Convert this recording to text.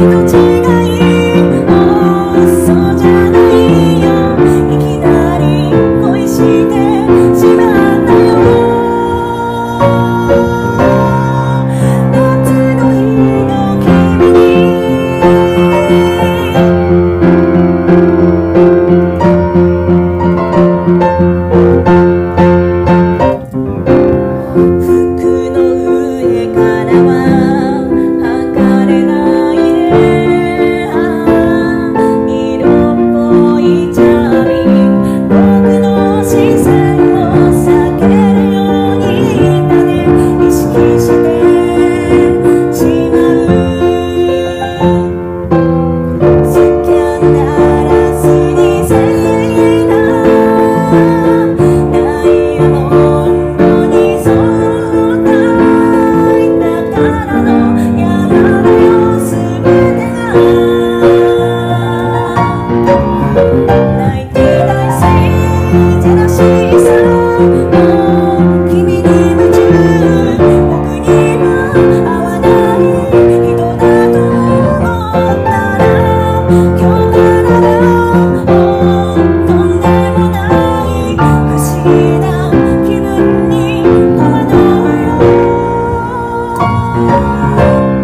你够坚。啊。